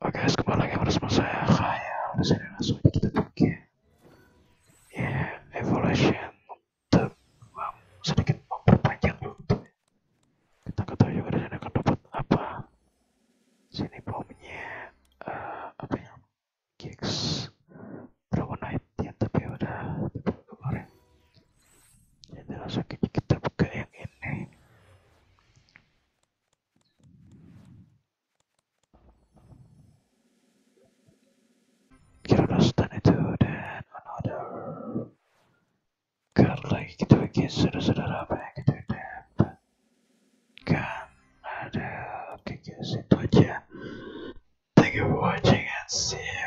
Oke guys, kembali lagi bersama saya Khayal. Di sini langsung aja kita buka. Ya, evolution untuk um, sedikit memperpanjang rute. Kita tahu juga di sini akan dapat apa. Sini bomnya eh, apa ya? Geeks Dragonite ya, tapi udah dibuka kemarin. Jadi langsung kita Kan, aduh, oke guys itu aja. Thank you for watching and see you.